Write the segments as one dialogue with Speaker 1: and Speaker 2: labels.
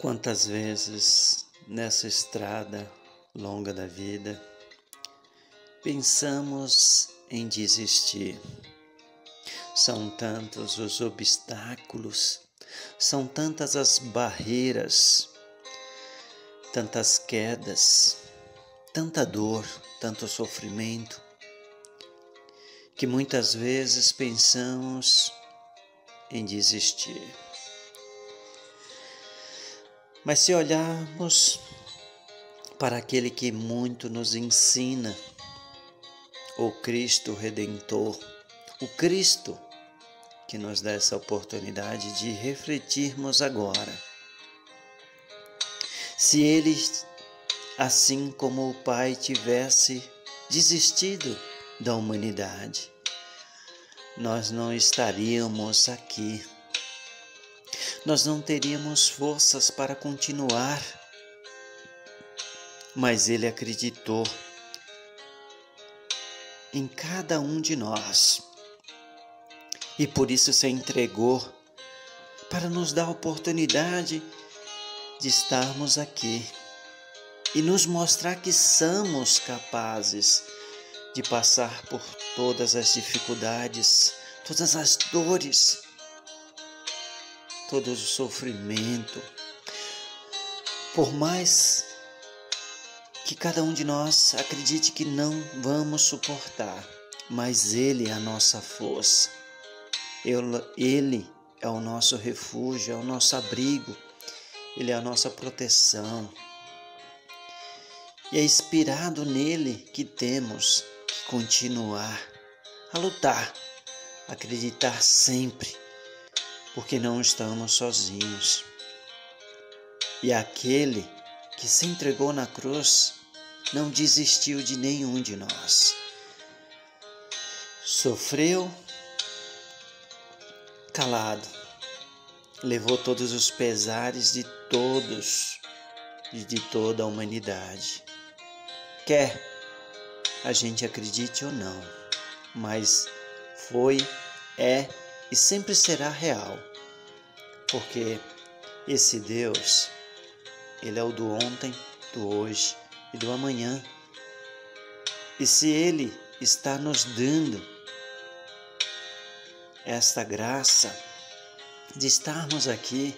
Speaker 1: Quantas vezes nessa estrada longa da vida pensamos em desistir? São tantos os obstáculos, são tantas as barreiras, tantas quedas, tanta dor, tanto sofrimento, que muitas vezes pensamos em desistir. Mas se olharmos para aquele que muito nos ensina, o Cristo Redentor, o Cristo que nos dá essa oportunidade de refletirmos agora. Se ele, assim como o Pai, tivesse desistido da humanidade, nós não estaríamos aqui nós não teríamos forças para continuar. Mas Ele acreditou em cada um de nós e por isso se entregou para nos dar a oportunidade de estarmos aqui e nos mostrar que somos capazes de passar por todas as dificuldades, todas as dores todo o sofrimento. Por mais que cada um de nós acredite que não vamos suportar, mas Ele é a nossa força. Ele é o nosso refúgio, é o nosso abrigo, Ele é a nossa proteção. E é inspirado nele que temos que continuar a lutar, acreditar sempre porque não estamos sozinhos. E aquele que se entregou na cruz não desistiu de nenhum de nós. Sofreu calado, levou todos os pesares de todos e de toda a humanidade. Quer a gente acredite ou não, mas foi, é e sempre será real, porque esse Deus, Ele é o do ontem, do hoje e do amanhã. E se Ele está nos dando esta graça de estarmos aqui,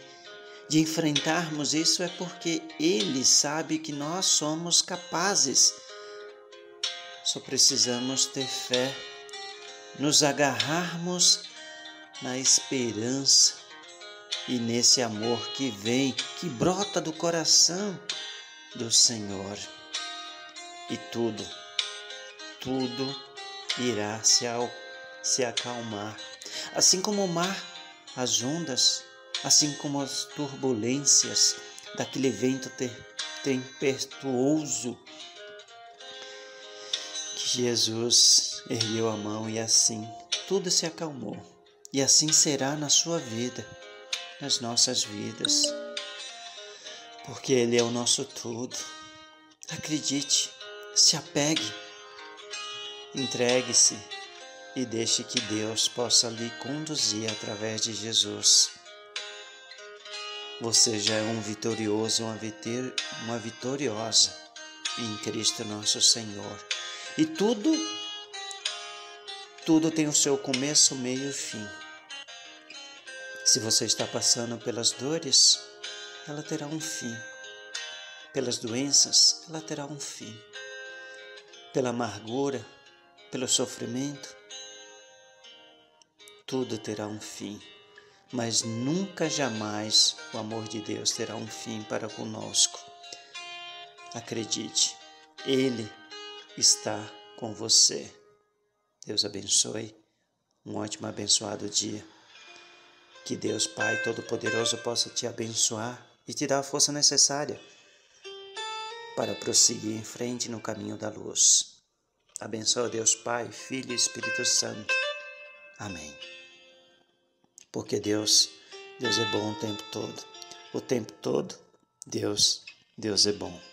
Speaker 1: de enfrentarmos isso, é porque Ele sabe que nós somos capazes. Só precisamos ter fé, nos agarrarmos na esperança e nesse amor que vem, que brota do coração do Senhor. E tudo, tudo irá se, se acalmar. Assim como o mar, as ondas, assim como as turbulências daquele vento tempestuoso que Jesus ergueu a mão e assim tudo se acalmou. E assim será na sua vida, nas nossas vidas, porque Ele é o nosso tudo. Acredite, se apegue, entregue-se e deixe que Deus possa lhe conduzir através de Jesus. Você já é um vitorioso, uma, uma vitoriosa em Cristo nosso Senhor. E tudo, tudo tem o seu começo, meio e fim. Se você está passando pelas dores, ela terá um fim. Pelas doenças, ela terá um fim. Pela amargura, pelo sofrimento, tudo terá um fim. Mas nunca jamais o amor de Deus terá um fim para conosco. Acredite, Ele está com você. Deus abençoe. Um ótimo abençoado dia. Que Deus Pai Todo-Poderoso possa te abençoar e te dar a força necessária para prosseguir em frente no caminho da luz. Abençoa Deus Pai, Filho e Espírito Santo. Amém. Porque Deus, Deus é bom o tempo todo. O tempo todo, Deus, Deus é bom.